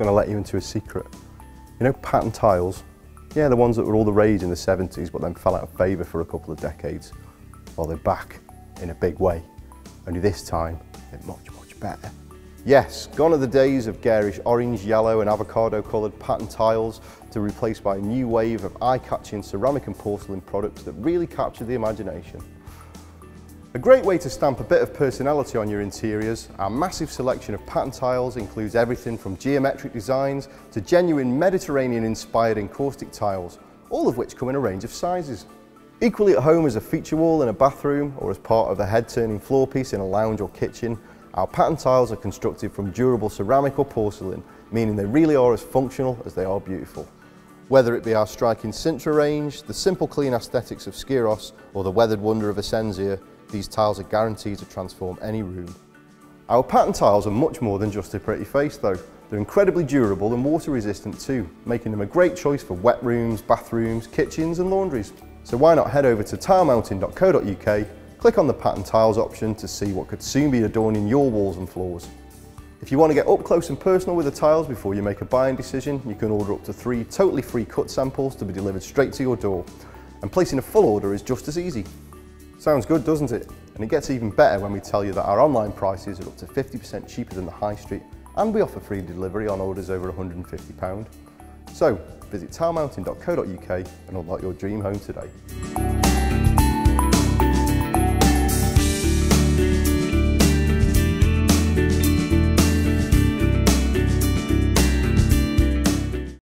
going to let you into a secret. You know pattern tiles? Yeah, the ones that were all the rage in the 70s but then fell out of favour for a couple of decades. Well, they're back in a big way. Only this time, they're much, much better. Yes, gone are the days of garish orange, yellow and avocado coloured pattern tiles to replace by a new wave of eye-catching ceramic and porcelain products that really capture the imagination. A great way to stamp a bit of personality on your interiors, our massive selection of pattern tiles includes everything from geometric designs to genuine Mediterranean-inspired encaustic tiles, all of which come in a range of sizes. Equally at home as a feature wall in a bathroom or as part of a head-turning floor piece in a lounge or kitchen, our pattern tiles are constructed from durable ceramic or porcelain, meaning they really are as functional as they are beautiful. Whether it be our striking Sintra range, the simple clean aesthetics of Skiros, or the weathered wonder of Essensia, these tiles are guaranteed to transform any room. Our pattern tiles are much more than just a pretty face though. They're incredibly durable and water resistant too, making them a great choice for wet rooms, bathrooms, kitchens and laundries. So why not head over to tilemountain.co.uk, click on the pattern tiles option to see what could soon be adorning your walls and floors. If you want to get up close and personal with the tiles before you make a buying decision, you can order up to three totally free cut samples to be delivered straight to your door. And placing a full order is just as easy. Sounds good, doesn't it? And it gets even better when we tell you that our online prices are up to 50% cheaper than the high street and we offer free delivery on orders over £150. So visit tilemountain.co.uk and unlock your dream home today.